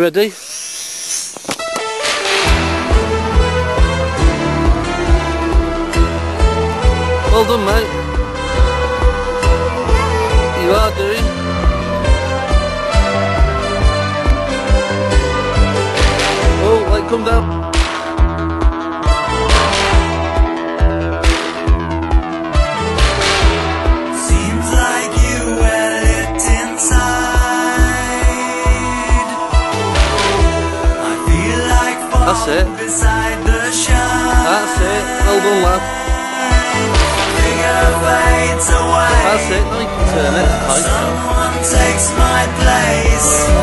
Ready? Well done, mate. You are doing. Oh, wait, come down. That's it. beside the shine. That's it. Well lad. That's it. Now you can turn it. Someone takes my place.